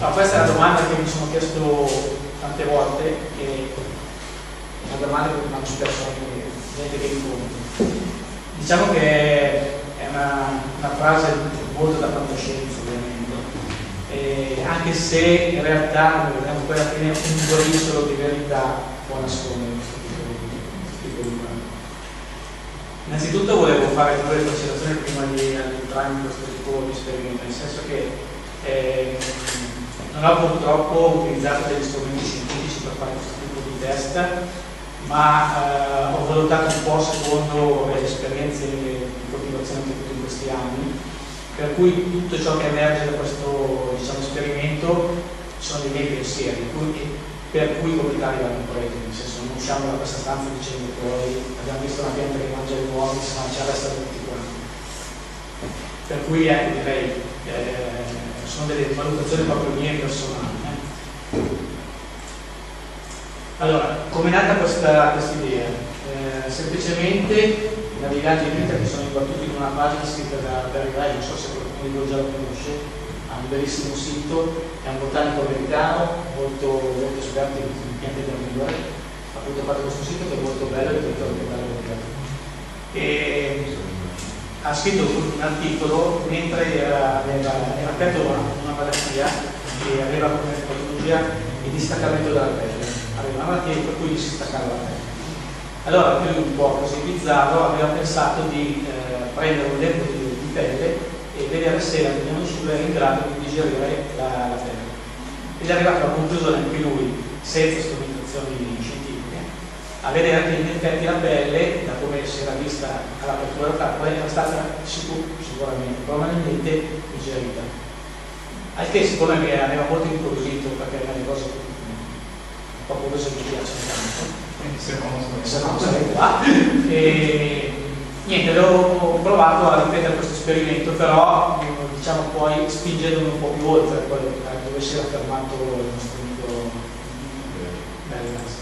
No, questa è una domanda che mi sono chiesto tante volte e una domanda che mi hanno spesso gente che incontro. Diciamo che è una, una frase molto da fantascienza ovviamente, e anche se in realtà poi alla fine un briciolo di verità può nascondere questo tipo di Innanzitutto volevo fare due considerazioni prima di entrare in questo tipo di esperimento, nel senso che eh, non ho purtroppo utilizzato degli strumenti scientifici per fare questo tipo di test, ma eh, ho valutato un po' secondo le esperienze di coltivazione che ho avuto in questi anni, per cui tutto ciò che emerge da questo diciamo, esperimento sono dei miei pensieri, per cui tali vanno presi, nel senso non usciamo da questa stanza dicendo poi abbiamo visto una pianta che mangia gli uomini, si mangia la resta tutti quanti. Per cui ecco direi, eh, sono delle valutazioni proprio mie personali. Eh. Allora, come è nata questa idea? Eh, semplicemente i naviganti di vita che sono imbattuti in una pagina scritta da Barry Rai, non so se qualcuno di voi già lo conosce, ha un bellissimo sito, è un botanico americano, molto, molto esperto in piante granulare, ha appunto fatto questo sito che è molto bello e che bello e ha scritto un articolo mentre era, era, era aperto una, una malattia che aveva come patologia il distaccamento della pelle, aveva una malattia per cui gli si staccava la pelle. Allora lui un po' così bizzarro aveva pensato di eh, prendere un lembo di, di pelle e vedere se la riconosciuta era in grado di digerire la, la terra. Ed è arrivato alla conclusione anche lui, senza strumentazioni scientifiche, a vedere che in effetti la pelle, da come si era vista all'apertura della tappa, era stata sicur sicuramente, probabilmente digerita. Al che siccome mi aveva molto incuriosito perché erano le cose un po' cose che mi piacciono tanto, se no sarei qua, e niente, ho provato a ripetere questo esperimento, però diciamo poi spingendomi un po' più oltre quello dove si era fermato il nostro amico Bellas.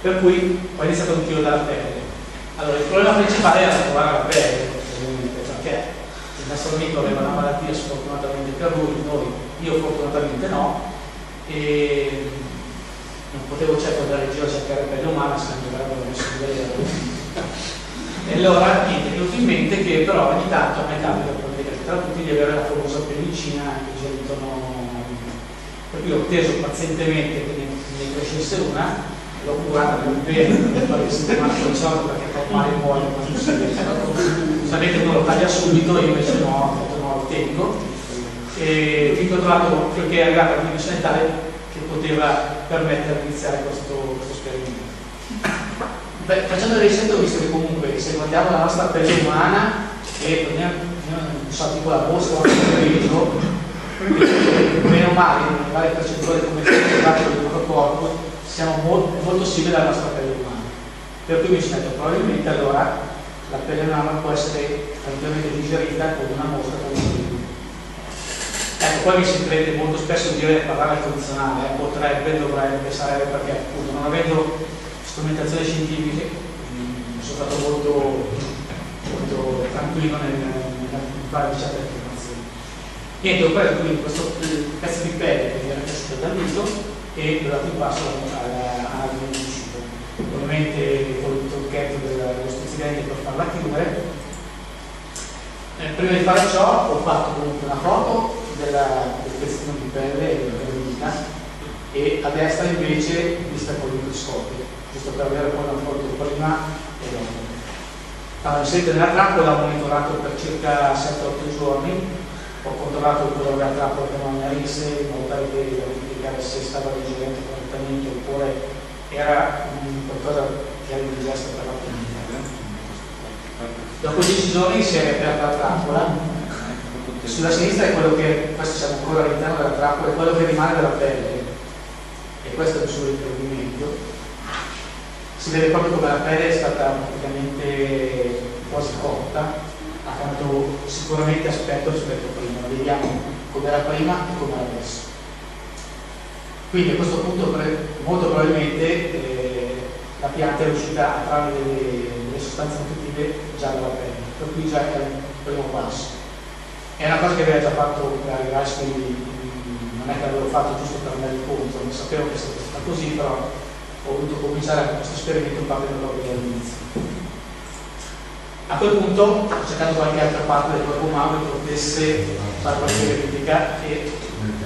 Per cui ho iniziato un tiro dalla pelle. Allora, il problema principale era trovare la pelle, perché il nostro amico aveva una malattia sfortunatamente per lui, noi, io fortunatamente no, e non potevo certo andare in giro a cercare pelle umana, se non mi avrebbero messo in vedere e allora niente, mi è venuto in mente che però ogni tanto a me capita tra tutti di avere la famosa pellicina che gira intorno per cui ho teso pazientemente che ne crescesse una l'ho curata per bene per qualche settimana con solito perché male muore ma non si sapete uno lo taglia subito io invece no, no lo tengo. E quindi ho trovato perché è arrivata la dimensione tale che poteva permettere di iniziare questo, questo esperimento. Beh, facendo del risetto ho visto che comunque se guardiamo la nostra pelle umana e prendiamo non so, tipo la mosca o il riso, meno male, in varie percentuali come fatto del nostro corpo, siamo molto, molto simili alla nostra pelle umana. Per cui mi sono detto, probabilmente allora la pelle umana può essere tranquillamente digerita con una mosca con un riso. Ecco, poi mi si prende molto spesso dire parlare al condizionale, eh, potrebbe, dovrebbe, sarebbe perché appunto non avendo strumentazione scientifica sono stato molto, molto tranquillo nel, nel fare certe affermazioni. Niente, ho quindi questo pezzo di pelle che mi era piaciuto dal dito e l'ho dato in passo al municipio. Ovviamente con il trucchetto dello stuzzicadente per farla chiudere. Eh, prima di fare ciò ho fatto comunque una foto del pezzettino di pelle e della vita e a destra invece vista con il microscopio giusto per avere poi una foto prima e dopo. Allora, siete nella trappola, ho monitorato per circa 7-8 giorni, ho controllato il colore della trappola che non venisse, in modo tale da verificare se stava digerendo correttamente oppure era um, qualcosa che era indigesto per la pianta. Dopo 10 giorni si è riaperta la trappola, sulla sinistra è quello che, questo siamo ancora all'interno della trappola, è quello che rimane della pelle, e questo è il suo riprendimento si vede proprio come la pelle è stata praticamente quasi cotta, ha cambiato sicuramente aspetto rispetto a prima, vediamo come era prima e come era adesso. Quindi a questo punto molto probabilmente eh, la pianta è riuscita a trarre delle, delle sostanze nutritive già dalla pelle, per cui già è il primo passo. È una cosa che aveva già fatto Gary Rice, quindi non è che l'avevo fatto giusto per andare incontro, non sapevo che sarebbe stata così, però ho voluto cominciare questo esperimento partendo proprio dall'inizio. A quel punto ho cercato qualche altra parte del corpo umano che potesse fare qualche verifica e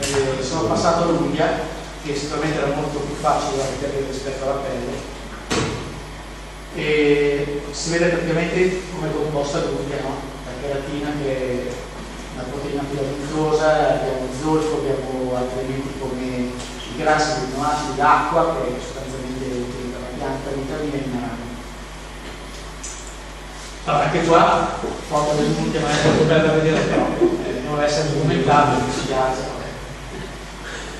eh, sono passato all'unghia, che sicuramente era molto più facile da richiedere rispetto alla pelle. E si vede praticamente come è composta l'unghia, no? la cheratina che è una proteina filamenttosa, abbiamo zolfo, abbiamo altri elementi come i grassi, gli aminoacidi, l'acqua, che è sostanzialmente utile per la pianta, vitamine e minerali. Allora, anche qua, foto dell'unghia non è molto bella da vedere, però eh, non deve essere documentato, mi spiace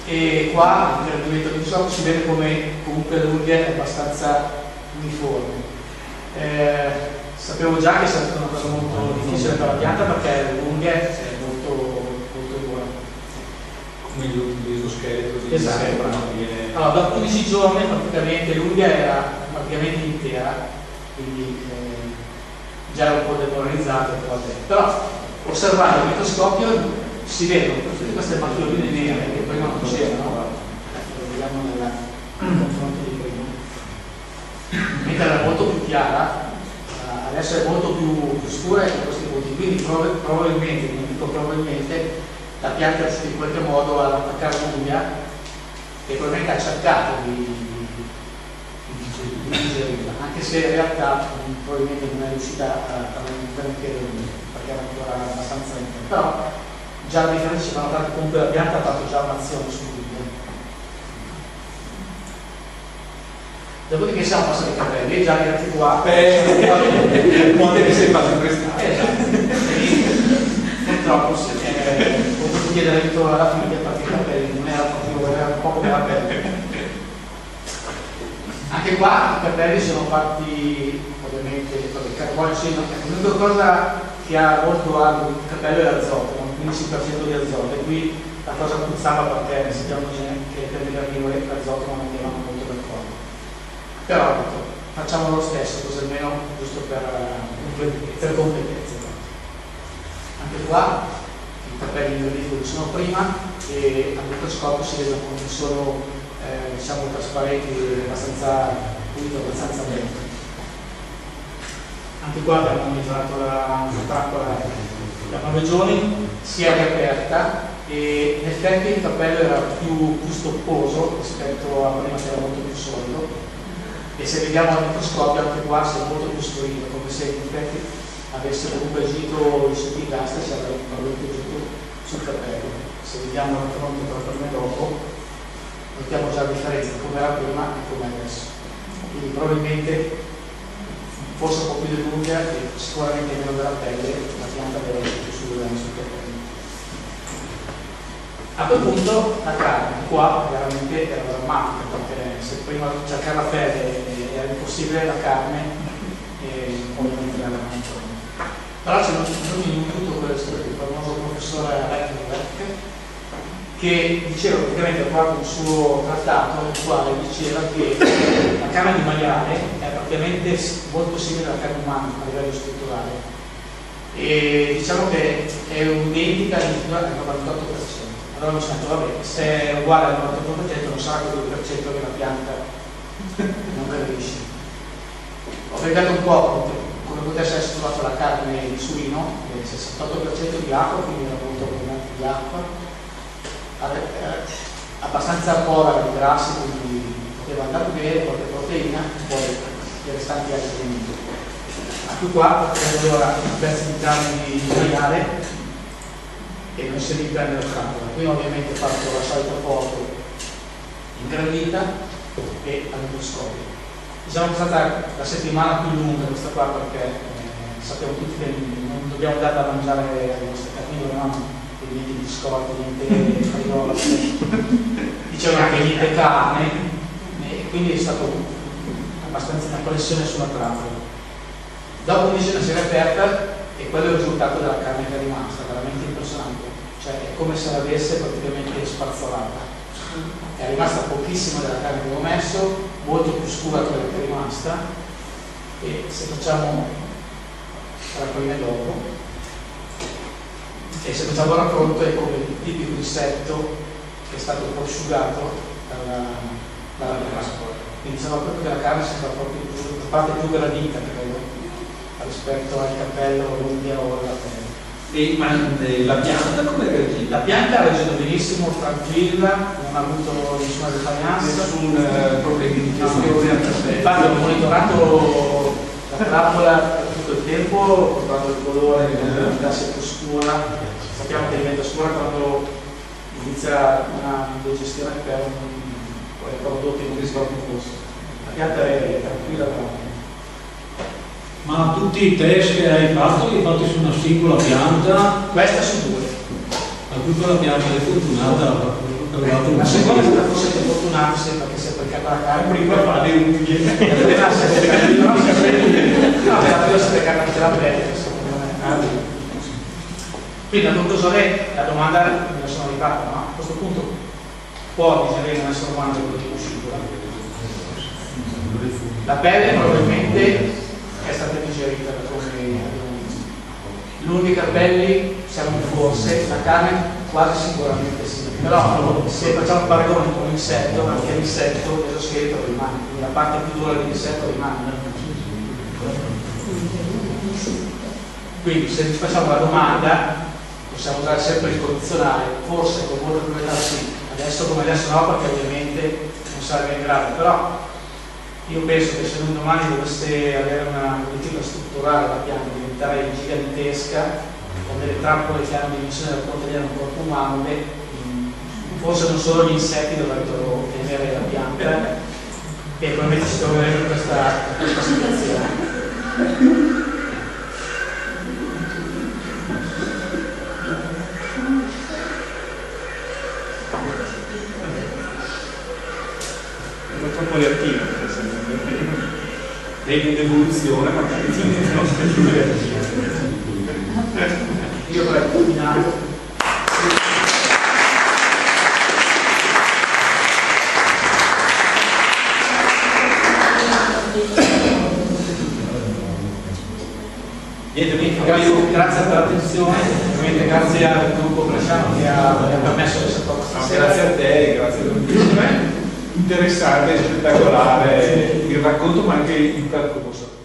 e qua nel rendimento di sopra si vede come comunque l'unghia è abbastanza uniforme. Eh, sapevo già che sarebbe una cosa molto difficile per la pianta perché l'unghia è molto, molto dura. Come lo scheletro di esatto. viene... Allora, da 15 giorni praticamente l'unghia era praticamente intera, quindi eh, già era un po' demoralizzata, però osservando il microscopio si vedono tutte queste macchioline nere che prima non c'erano, lo vediamo nel confronto di prima, mentre era molto più chiara, eh, adesso è molto più, più scura in questi punti, quindi probabilmente, non dico probabilmente, la pianta in qualche modo ad attaccare l'unghia e probabilmente ha cercato di, di digerirla, anche se in realtà probabilmente non è riuscita a, mantenere l'unghia, perché era ancora abbastanza lenta. Però già la differenza si fa notare che comunque la pianta ha fatto già un'azione su video. Dopodiché siamo passati ai capelli, già arrivati qua. Beh, quante che sei fatto prestare. Esatto. Purtroppo sì, eh, ho dovuto chiedere aiuto alla figlia perché i capelli non era proprio, era un po' come la pelle. Anche qua i capelli sono fatti ovviamente per il carbonio, sì, l'unica cosa che ha molto alto il capello è l'azoto, 15% di azoto e qui la cosa puzzava perché sappiamo che per le carnivore l'azoto non andavano molto d'accordo. Però facciamo lo stesso, così almeno giusto per, per competenza. Anche qua i capelli invertiti sono prima e al microscopio si vedono come sono eh, diciamo, trasparenti, abbastanza pulito, abbastanza bene. Anche qua abbiamo misurato la, la trappola da 9 giorni si è riaperta e in effetti il capello era più, più stopposo rispetto a prima che era molto più solido e se vediamo al microscopio anche qua si è molto più scurito come se in effetti avesse comunque agito il sottigaster si avrebbe agito sul capello se vediamo la fronte e dopo notiamo già la differenza come era prima e come adesso quindi probabilmente forse un po' più di lunga e sicuramente meno della pelle, la pianta deve essere più sul, sul terreno. A quel punto la carne qua veramente era drammatica perché se prima cercare la pelle era impossibile la carne e ovviamente la mangiare. Però c'è in tutto questo il famoso professore Reichenberg che diceva praticamente ha fatto un suo trattato nel quale diceva che la carne di maiale è praticamente molto simile alla carne umana a livello strutturale e diciamo che è un'identità al 98%. Allora mi detto, vabbè, se è uguale al 98% non sarà quel 2% che la pianta non capisce. Ho spiegato un po' come potesse essere trovata la carne di suino, il 68% di acqua, quindi era molto abbondante di acqua, abbastanza povera di grassi, quindi poteva andare bene, qualche proteina, poi i restanti altri elementi. Anche qua prendo allora un pezzo di carne di maiale e non si riprende la scatola. Qui ovviamente fatto la solita foto ingrandita e al microscopio. Diciamo che è stata la settimana più lunga questa qua perché eh, sappiamo tutti che non dobbiamo dare da mangiare ai nostri carnivori, no? Niente biscotti, niente farinola, dicevano che niente carne, e quindi è stato abbastanza una pressione sulla trappola. Dopo invece si è aperta e quello è il risultato della carne che è rimasta, veramente impressionante, cioè è come se l'avesse praticamente spazzolata. È rimasta pochissima della carne che avevo messo, molto più scura quella che è rimasta e se facciamo prima dopo e se facciamo il raffronto è come il tipico insetto che è stato prosciugato dalla, dalla terra. Quindi diciamo proprio che la carne sembra proprio più, la parte più gradita, credo, rispetto al cappello, l'unghia o la pelle. E, ma eh, la pianta come reagisce? La pianta ha reagito benissimo, tranquilla, non ha avuto nessuna defaglianza. Nessun eh, problema di al cappello. Infatti ho monitorato la trappola per tutto il tempo, ho portato il colore che diventasse più scura. Che diventa scura quando inizia una digestione per un prodotti non distorti La pianta è tranquilla veramente. Ma tutti i test che hai fatto li hai fatti su una singola pianta? Questa su due. Ma tutta la pianta è fortunata, un La seconda è stata forse più fortunata sì, perché si è applicata la. Prima fa le unghie. La prima si è applicata no, si è no, la prima si è anche la pelle, secondo me. Quindi a conclusione la domanda me la sono arrivata, ma a questo punto può digerire un essere umano quello di uscita? La pelle probabilmente è stata digerita come. L'unica pelle siamo forse, la carne quasi sicuramente sì. Però se facciamo un paragone con l'insetto, anche l'insetto, l'esoscheletro rimane, quindi la parte più dura dell'insetto rimane. Quindi se ci facciamo la domanda, possiamo usare sempre il condizionale, forse con molta probabilità sì, adesso come adesso no, perché ovviamente non sarebbe in grado, però io penso che se un domani dovesse avere una politica strutturale la pianta diventare gigantesca, con delle trappole che hanno dimensione da contenere un corpo umano, beh, forse non solo gli insetti dovrebbero tenere la pianta e probabilmente si troverebbe in questa, questa situazione. È un'evoluzione, magari è più reattivo. Io avrei combinato Niente, grazie, grazie per l'attenzione, ovviamente grazie al gruppo Bresciano che ha, permesso No, stasera. grazie a te, grazie per il interessante, spettacolare il racconto ma anche il percorso.